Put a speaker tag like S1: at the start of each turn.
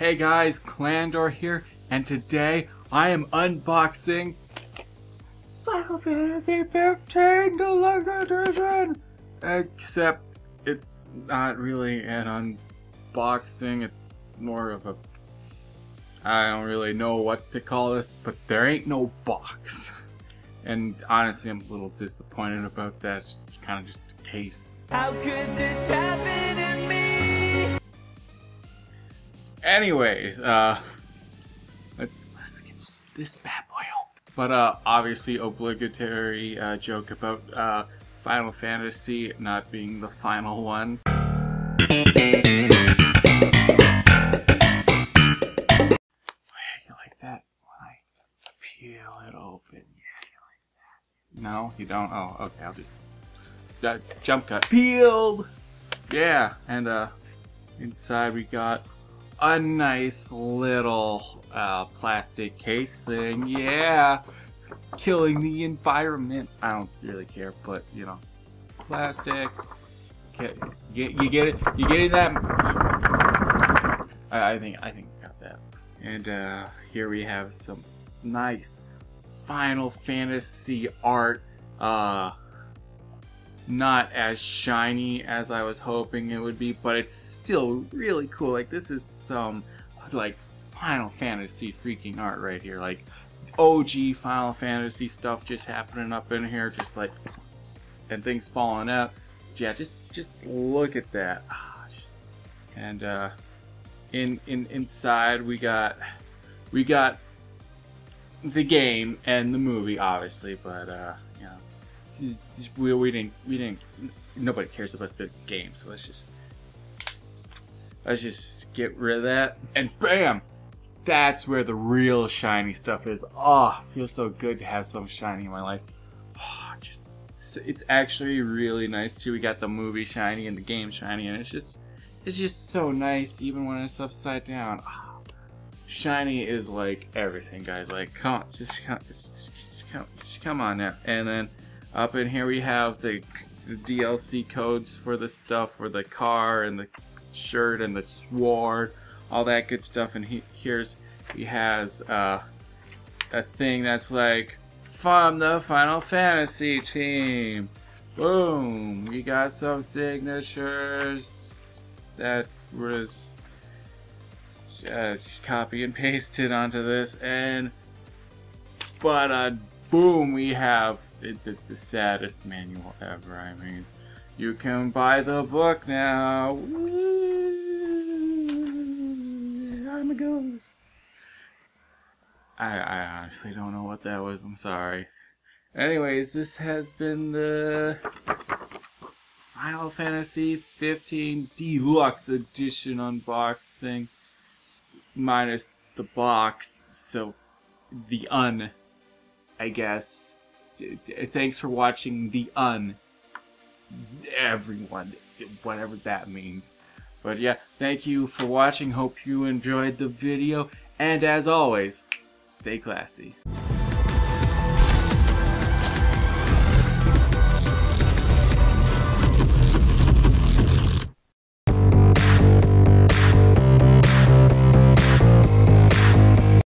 S1: Hey guys, Clandor here, and today I am unboxing Final Fantasy 15 Deluxe Edition! Except it's not really an unboxing, it's more of a... I don't really know what to call this, but there ain't no box. And honestly, I'm a little disappointed about that. It's kind of just a case.
S2: How could this happen
S1: Anyways, uh, let's let's get this bad boy open. But uh, obviously, obligatory uh, joke about uh, Final Fantasy not being the final one. You like that? When I peel it open, yeah, you like that. No, you don't. Oh, okay. I'll just uh, jump cut peeled. Yeah, and uh, inside we got a nice little uh, plastic case thing. Yeah, killing the environment. I don't really care, but you know, plastic. Get, you get it? You getting that? I, I think I think got that. And uh, here we have some nice Final Fantasy art. Uh, not as shiny as I was hoping it would be, but it's still really cool. Like this is some like Final Fantasy freaking art right here. Like OG Final Fantasy stuff just happening up in here, just like and things falling out. Yeah, just just look at that. Ah, and uh, in in inside we got we got the game and the movie, obviously, but uh, we, we didn't we didn't nobody cares about the game so let's just let's just get rid of that. And bam! That's where the real shiny stuff is. Oh feels so good to have some shiny in my life. Oh, just it's, it's actually really nice too. We got the movie shiny and the game shiny and it's just it's just so nice even when it's upside down. Oh, shiny is like everything guys. Like come on just come, just, just come, just come on now. And then up in here we have the, the DLC codes for the stuff for the car and the shirt and the sword, all that good stuff. And he, here's he has uh, a thing that's like from the Final Fantasy team. Boom! We got some signatures that was uh, copy and pasted onto this, and but uh, boom, we have it, it's the saddest manual ever. I mean, you can buy the book now. Woo! I'm a ghost. I, I honestly don't know what that was. I'm sorry. Anyways, this has been the Final Fantasy 15 Deluxe Edition unboxing, minus the box. So, the un, I guess thanks for watching the un. Everyone whatever that means. But yeah thank you for watching. Hope you enjoyed the video. And as always stay classy